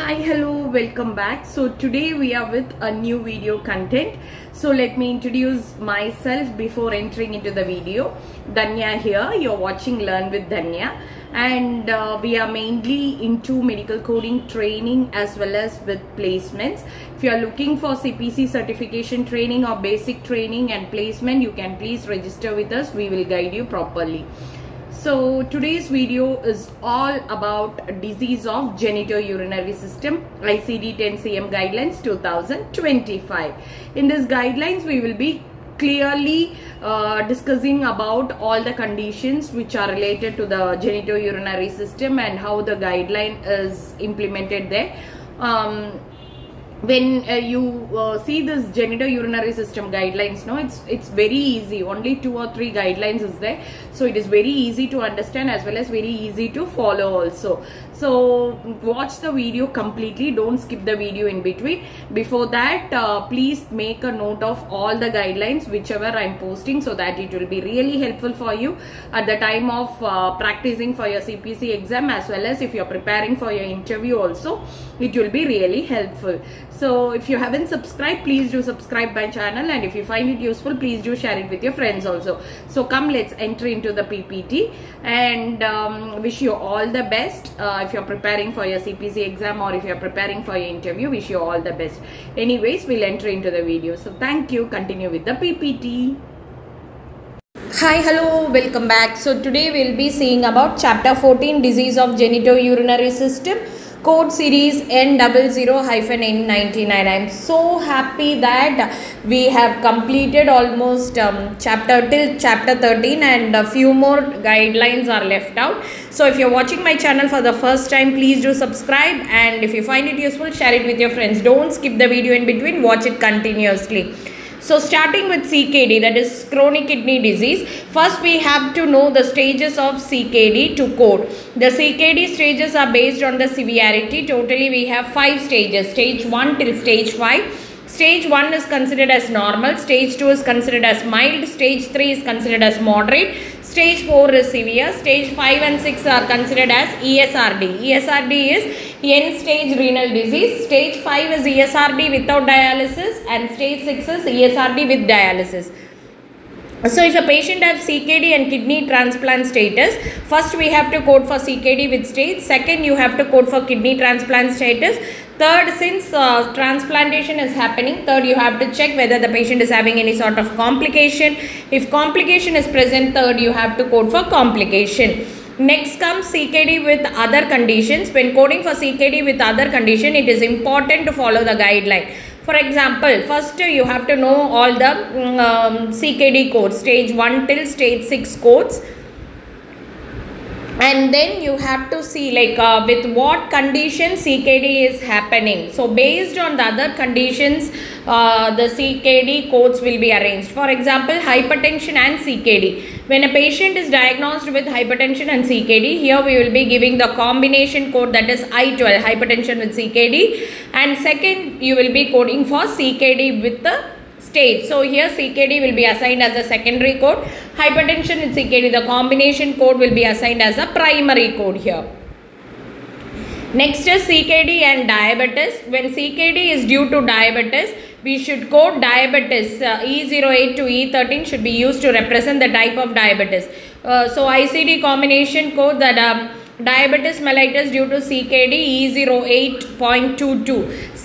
hi hello welcome back. So today we are with a new video content. So let me introduce myself before entering into the video. Dhanya here. You're watching learn with Dhanya and uh, we are mainly into medical coding training as well as with placements. If you are looking for cpc certification training or basic training and placement you can please register with us. We will guide you properly so today's video is all about disease of genitourinary system ICD-10-CM guidelines 2025. In this guidelines we will be clearly uh, discussing about all the conditions which are related to the genitourinary system and how the guideline is implemented there. Um, when uh, you uh, see this genitourinary system guidelines no it's it's very easy. Only two or three guidelines is there. So it is very easy to understand as well as very easy to follow also. So watch the video completely. Don't skip the video in between. Before that uh, please make a note of all the guidelines whichever i'm posting so that it will be really helpful for you at the time of uh, practicing for your cpc exam as well as if you're preparing for your interview also it will be really helpful so if you haven't subscribed please do subscribe my channel. And if you find it useful please do share it with your friends also. So come let's enter into the ppt and um, wish you all the best. Uh, if you're preparing for your cpc exam or if you're preparing for your interview wish you all the best. Anyways we'll enter into the video. So thank you. Continue with the ppt Hi, hello, welcome back. So today we'll be seeing about chapter 14 disease of genitourinary system code series N00-N99. I'm so happy that we have completed almost um, chapter till chapter 13 and a few more guidelines are left out. So if you're watching my channel for the first time, please do subscribe and if you find it useful, share it with your friends. Don't skip the video in between, watch it continuously. So starting with CKD that is chronic kidney disease. First we have to know the stages of CKD to code. The CKD stages are based on the severity. Totally we have 5 stages. Stage 1 till stage 5. Stage 1 is considered as normal. Stage 2 is considered as mild. Stage 3 is considered as moderate. Stage 4 is severe. Stage 5 and 6 are considered as ESRD. ESRD is end stage renal disease. Stage 5 is ESRD without dialysis and stage 6 is ESRD with dialysis. So if a patient has CKD and kidney transplant status, first we have to code for CKD with stage, second you have to code for kidney transplant status, third since uh, transplantation is happening, third you have to check whether the patient is having any sort of complication. If complication is present, third you have to code for complication. Next comes CKD with other conditions. When coding for CKD with other condition, it is important to follow the guideline. For example, first you have to know all the um, CKD codes, stage 1 till stage 6 codes. And then you have to see like uh, with what condition CKD is happening. So based on the other conditions, uh, the CKD codes will be arranged. For example, hypertension and CKD. When a patient is diagnosed with hypertension and CKD, here we will be giving the combination code that is I12, hypertension with CKD. And second, you will be coding for CKD with the stage. So here CKD will be assigned as a secondary code. Hypertension in CKD, the combination code will be assigned as a primary code here. Next is CKD and diabetes. When CKD is due to diabetes, we should code diabetes uh, E08 to E13 should be used to represent the type of diabetes. Uh, so ICD combination code that um, diabetes mellitus due to CKD E08.22.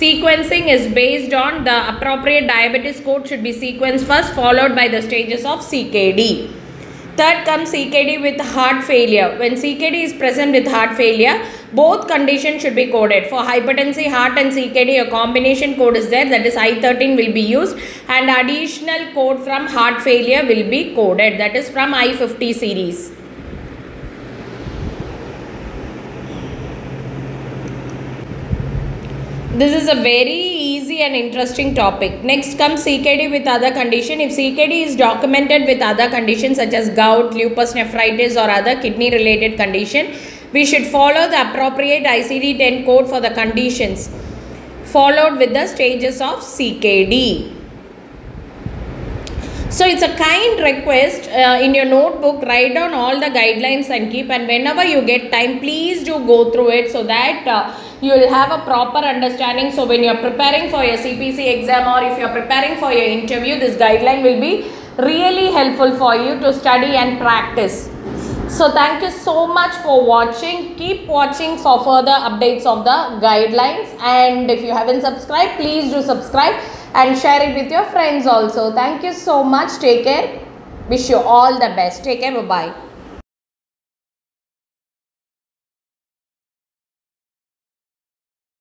Sequencing is based on the appropriate diabetes code should be sequenced first followed by the stages of CKD. Third comes CKD with heart failure. When CKD is present with heart failure, both conditions should be coded. For hypertensive heart and CKD, a combination code is there that is I13 will be used and additional code from heart failure will be coded that is from I50 series. This is a very easy and interesting topic. Next comes CKD with other condition. If CKD is documented with other conditions such as gout, lupus nephritis or other kidney related condition, we should follow the appropriate ICD-10 code for the conditions followed with the stages of CKD. So it's a kind request uh, in your notebook write down all the guidelines and keep and whenever you get time please do go through it so that uh, you will have a proper understanding. So when you're preparing for your cpc exam or if you're preparing for your interview this guideline will be really helpful for you to study and practice. So thank you so much for watching. Keep watching for further updates of the guidelines. And if you haven't subscribed please do subscribe and share it with your friends also. Thank you so much. Take care. Wish you all the best. Take care. Bye bye